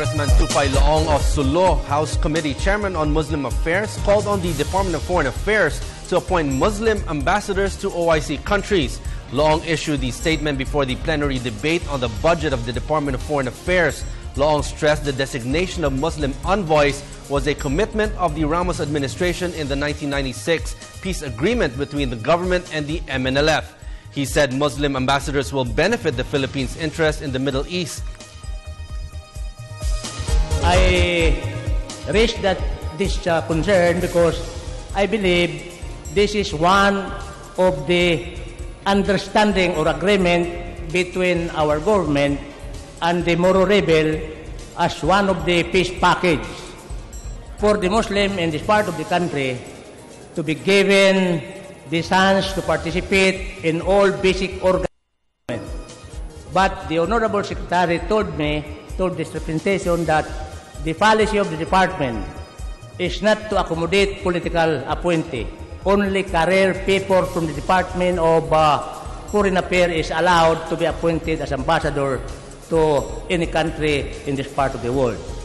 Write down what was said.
Congressman Tupay Loong of Sulu, House Committee Chairman on Muslim Affairs, called on the Department of Foreign Affairs to appoint Muslim ambassadors to OIC countries. Loong issued the statement before the plenary debate on the budget of the Department of Foreign Affairs. Loong stressed the designation of Muslim envoys was a commitment of the Ramos administration in the 1996 peace agreement between the government and the MNLF. He said Muslim ambassadors will benefit the Philippines' interest in the Middle East I raised that this uh, concern because I believe this is one of the understanding or agreement between our government and the Moro rebel as one of the peace package for the Muslim in this part of the country to be given the chance to participate in all basic organ. But the Honorable Secretary told me, told this representation that the policy of the department is not to accommodate political appointee. Only career people from the Department of uh, Foreign Affairs is allowed to be appointed as ambassador to any country in this part of the world.